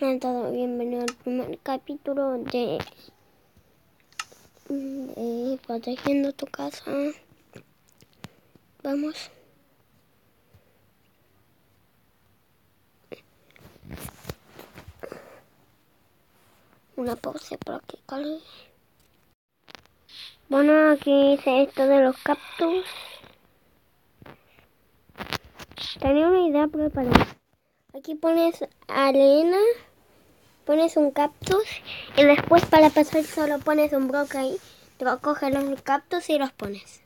Hola todos, bienvenidos al primer capítulo de, Protegiendo tu casa. Vamos. Una que calme. Bueno, aquí hice esto de los cactus. Tenía una idea preparada. Aquí pones arena, pones un cactus y después para pasar solo pones un bloque ahí. Te coges los cactus y los pones.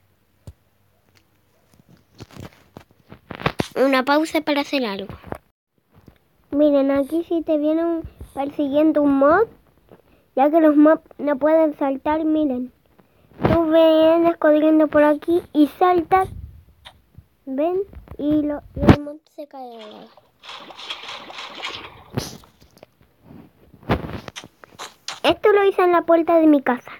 Una pausa para hacer algo. Miren, aquí si te vienen persiguiendo un mob, ya que los mobs no pueden saltar, miren. Tú vienes corriendo por aquí y saltas. ¿Ven? Y, lo, y el se cae de lado. Esto lo hice en la puerta de mi casa.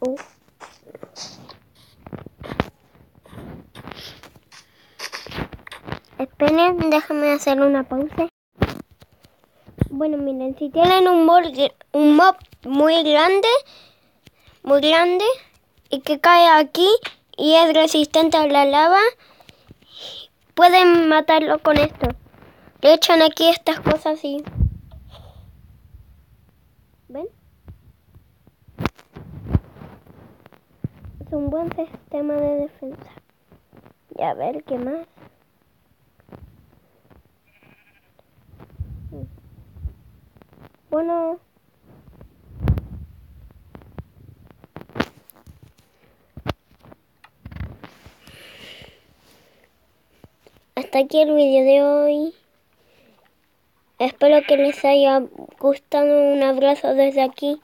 Uh. Esperen, déjame hacer una pausa. Bueno, miren, si tienen un un mob muy grande, muy grande, y que cae aquí y es resistente a la lava, pueden matarlo con esto. Le echan aquí estas cosas y... ¿Ven? Es un buen sistema de defensa. Y a ver qué más. Hasta aquí el vídeo de hoy. Espero que les haya gustado. Un abrazo desde aquí.